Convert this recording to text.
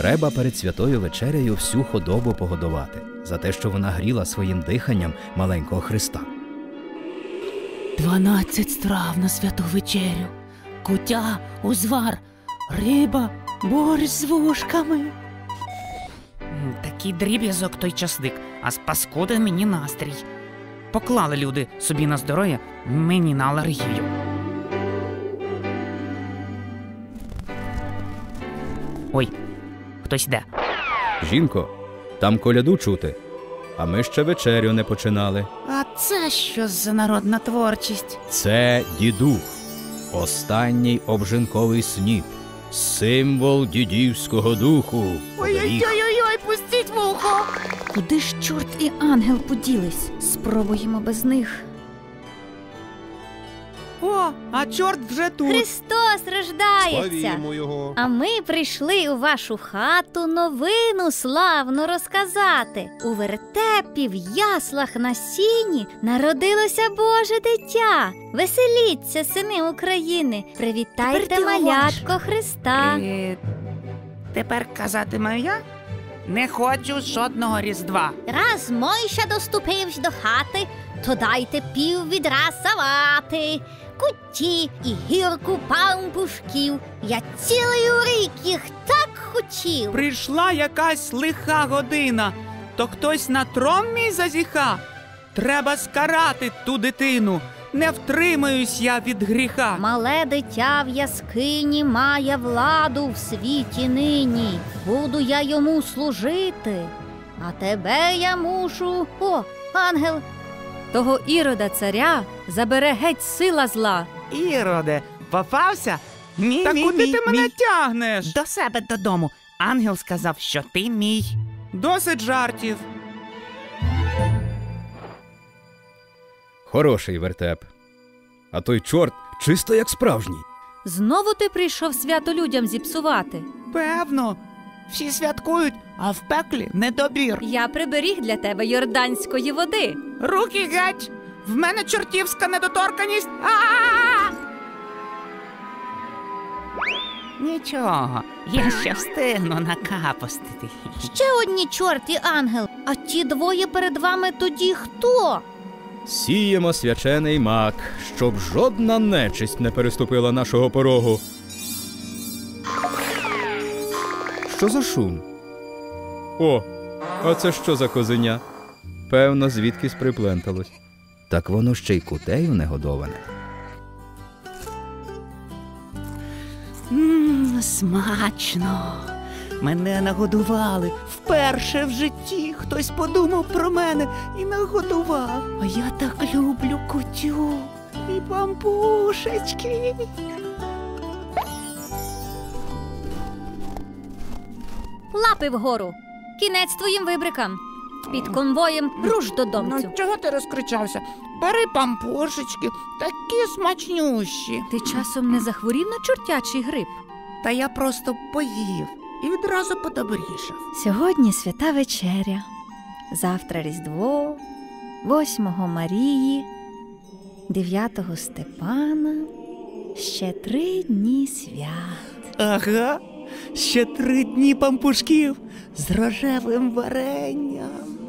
Треба перед святою вечерею всю худобу погодувати за те, що вона гріла своїм диханням маленького Христа. Дванадцять страв на святу вечерю. Кутя, узвар, риба, борщ з вушками. Такий дріб'язок той часник, а спаскудив мені настрій. Поклали люди собі на здоров'я, мені на алергію. Ой, хтось йде. Жінко, там коляду чути, а ми ще вечерю не починали. А це що за народна творчість? Це дідух, останній обжинковий сніп, символ дідівського духу. Оберіг. ой пустіть вухо! Куди ж чорт і ангел поділись? Спробуємо без них. О, а чорт вже тут. Христос рождається. Славімо його. А ми прийшли у вашу хату новину славну розказати. У вертепі в яслах на сіні народилося Боже дитя. Веселіться, сини України, привітайте Тепер ти малятко Христа. Е, тепер казатиму я? Не хочу жодного різдва. Раз Мойша доступивсь до хати, то дайте пів відра салати, куті і гірку пампушків. Я цілий рік їх так хотів. Прийшла якась лиха година, то хтось на трон мій зазіха. Треба скарати ту дитину. Не втримаюсь я від гріха. Мале дитя в яскині має владу в світі нині. Буду я йому служити, а тебе я мушу. О, ангел, Того ірода царя забере геть сила зла. Іроде, попався? Мій, Та мій, куди мій, ти мене мій. тягнеш? До себе додому. Ангел сказав, що ти мій. Досить жартів. Хороший вертеп. А той чорт чисто як справжній. Знову ти прийшов свято людям зіпсувати. Певно, всі святкують, а в пеклі недобір. Я приберіг для тебе йорданської води. Руки геть! В мене чортівська недоторканість. А! Нічого, я ще встигну накапостити. ще одні чорт і ангел. А ті двоє перед вами тоді хто? Сіємо свячений мак, щоб жодна нечисть не переступила нашого порогу. Що за шум? О, а це що за козеня? Певно, звідкись припленталось. Так воно ще й кутею не годоване. Мм, смачно. Мене нагодували. Вперше в житті хтось подумав про мене і нагодував. А я так люблю кутю і пампушечки. Лапи вгору. Кінець твоїм вибрикам. Під конвоєм руш додомцю. Ну чого ти розкричався? Бери пампушечки, такі смачнющі. Ти часом не захворів на чортячий грип? Та я просто поїв і відразу подобрішав. Сьогодні свята вечеря, завтра Різдво, 8 Марії, 9 Степана, ще три дні свят. Ага, ще три дні пампушків з рожевим варенням.